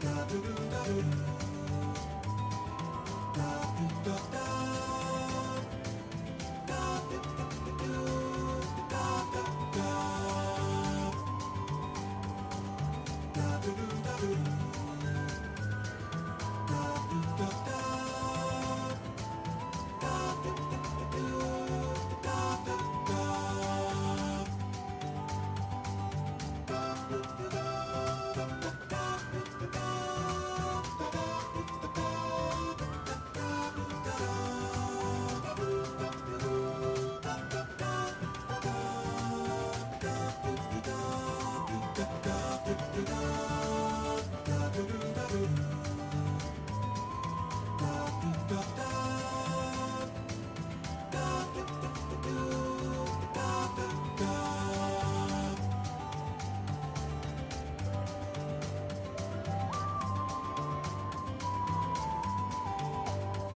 da do do da do.